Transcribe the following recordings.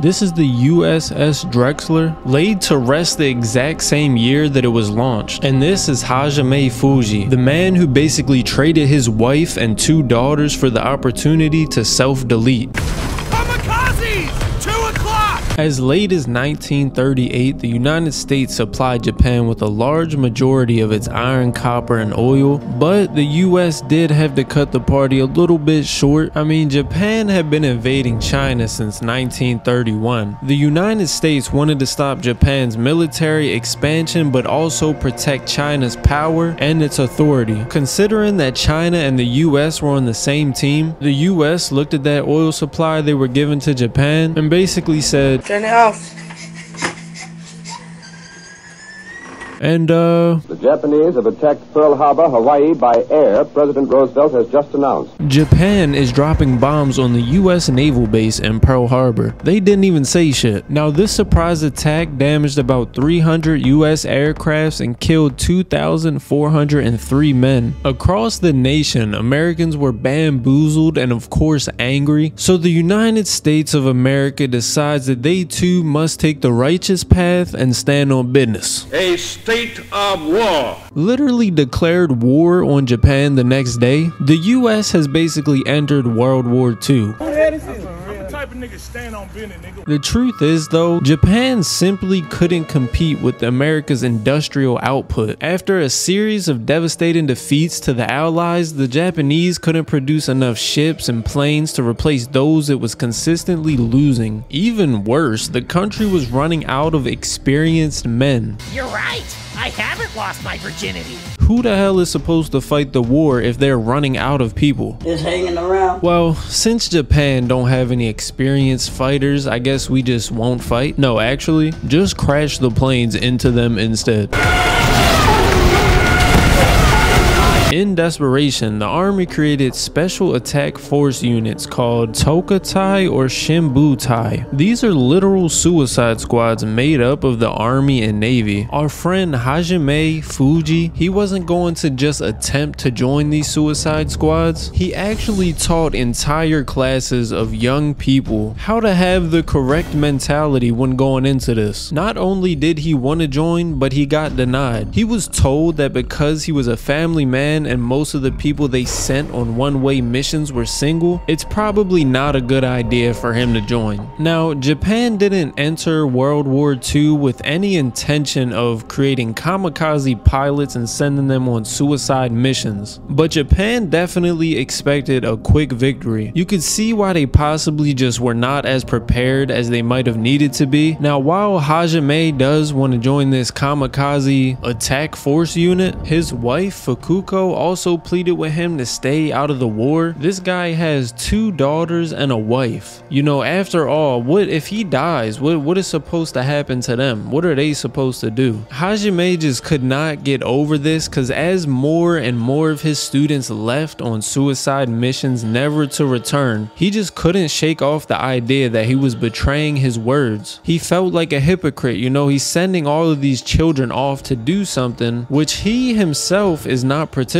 This is the USS Drexler, laid to rest the exact same year that it was launched. And this is Hajime Fujii, the man who basically traded his wife and two daughters for the opportunity to self-delete. As late as 1938, the United States supplied Japan with a large majority of its iron, copper, and oil, but the US did have to cut the party a little bit short. I mean, Japan had been invading China since 1931. The United States wanted to stop Japan's military expansion, but also protect China's power and its authority. Considering that China and the US were on the same team, the US looked at that oil supply they were given to Japan and basically said, Turn it off. And, uh... The Japanese have attacked Pearl Harbor, Hawaii by air, President Roosevelt has just announced. Japan is dropping bombs on the U.S. naval base in Pearl Harbor. They didn't even say shit. Now, this surprise attack damaged about 300 U.S. aircrafts and killed 2,403 men. Across the nation, Americans were bamboozled and, of course, angry. So the United States of America decides that they too must take the righteous path and stand on business. A state of war. Literally declared war on Japan the next day, the US has basically entered World War II. The truth is, though, Japan simply couldn't compete with America's industrial output. After a series of devastating defeats to the Allies, the Japanese couldn't produce enough ships and planes to replace those it was consistently losing. Even worse, the country was running out of experienced men. You're right. I haven't lost my virginity. Who the hell is supposed to fight the war if they're running out of people? Just hanging around. Well, since Japan don't have any experienced fighters, I guess we just won't fight. No, actually, just crash the planes into them instead. In desperation, the army created special attack force units called Tokutai or Shimbutai. These are literal suicide squads made up of the army and navy. Our friend Hajime Fujii, he wasn't going to just attempt to join these suicide squads. He actually taught entire classes of young people how to have the correct mentality when going into this. Not only did he want to join, but he got denied. He was told that because he was a family man and most of the people they sent on one-way missions were single, it's probably not a good idea for him to join. Now, Japan didn't enter World War II with any intention of creating kamikaze pilots and sending them on suicide missions, but Japan definitely expected a quick victory. You could see why they possibly just were not as prepared as they might have needed to be. Now, while Hajime does want to join this kamikaze attack force unit, his wife Fukuko also pleaded with him to stay out of the war. This guy has two daughters and a wife. You know, after all, what if he dies? What what is supposed to happen to them? What are they supposed to do? Hajime just could not get over this because as more and more of his students left on suicide missions never to return, he just couldn't shake off the idea that he was betraying his words. He felt like a hypocrite, you know, he's sending all of these children off to do something which he himself is not participating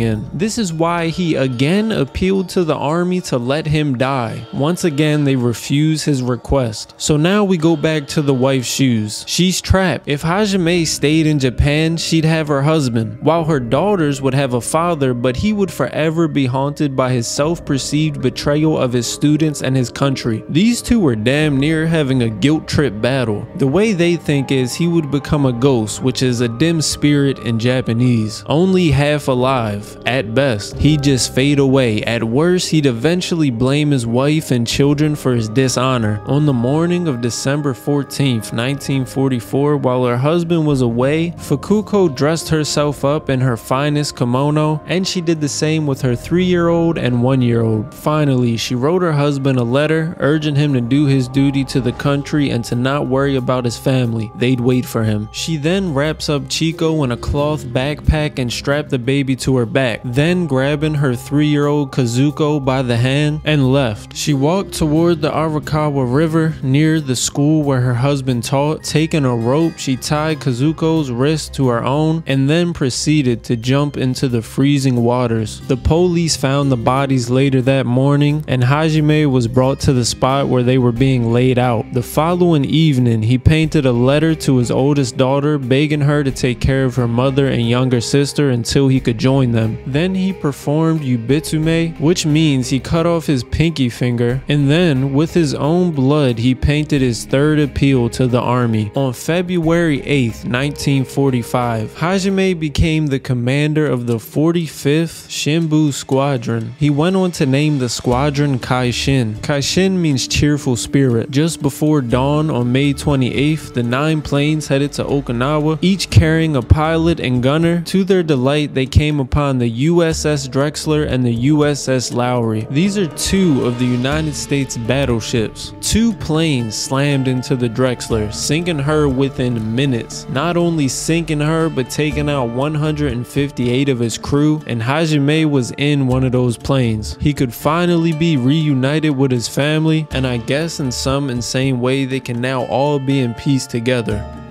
in. This is why he again appealed to the army to let him die. Once again, they refuse his request. So now we go back to the wife's shoes. She's trapped. If Hajime stayed in Japan, she'd have her husband, while her daughters would have a father, but he would forever be haunted by his self-perceived betrayal of his students and his country. These two were damn near having a guilt trip battle. The way they think is he would become a ghost, which is a dim spirit in Japanese, only half alive at best. He'd just fade away. At worst, he'd eventually blame his wife and children for his dishonor. On the morning of December 14th, 1944, while her husband was away, Fukuko dressed herself up in her finest kimono, and she did the same with her three-year-old and one-year-old. Finally, she wrote her husband a letter urging him to do his duty to the country and to not worry about his family. They'd wait for him. She then wraps up Chico in a cloth backpack and strapped the baby baby to her back, then grabbing her three year old Kazuko by the hand and left. She walked toward the Arakawa River near the school where her husband taught. Taking a rope, she tied Kazuko's wrist to her own and then proceeded to jump into the freezing waters. The police found the bodies later that morning, and Hajime was brought to the spot where they were being laid out. The following evening, he painted a letter to his oldest daughter begging her to take care of her mother and younger sister until he could join them. Then he performed Yubitsume, which means he cut off his pinky finger, and then with his own blood, he painted his third appeal to the army. On February 8th, 1945, Hajime became the commander of the 45th Shimbu Squadron. He went on to name the squadron Kaishin. Kaishin means cheerful spirit. Just before dawn on May 28th, the nine planes headed to Okinawa, each carrying a pilot and gunner. To their delight, they came upon the USS Drexler and the USS Lowry. These are two of the United States battleships. Two planes slammed into the Drexler, sinking her within minutes. Not only sinking her, but taking out 158 of his crew, and Hajime was in one of those planes. He could finally be reunited with his family, and I guess in some insane way they can now all be in peace together.